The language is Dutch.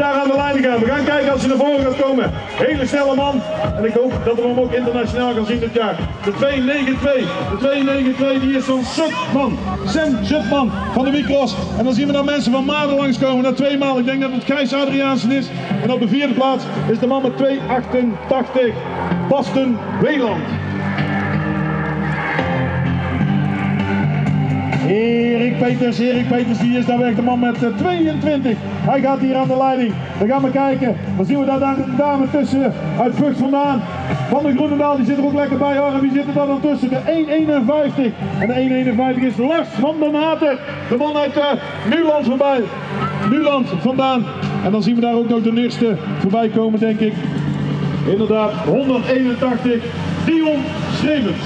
daar aan de lijn gaan. We gaan kijken als hij naar voren gaat komen. Hele snelle man. En ik hoop dat we hem ook internationaal gaan zien dit jaar. De 292. De 292 die is van Sutman. Sam Sutman van de Micros. En dan zien we dan mensen van Maden langskomen. Na twee maal. Ik denk dat het Gijs Adriaansen is. En op de vierde plaats is de man met 288. Basten Weeland. Peters, Erik Peters, die is daar weg, de man met eh, 22. Hij gaat hier aan de leiding. Dan gaan we kijken. Dan zien we daar een dame tussen uit Vught vandaan. Van de Groenendaal, die zit er ook lekker bij. En wie zit er dan tussen? De 151. En de 151 is Lars van der Maten. De man uit uh, Nuland voorbij. Nuland vandaan. En dan zien we daar ook nog de eerste voorbij komen, denk ik. Inderdaad, 181. Dion Schrevens.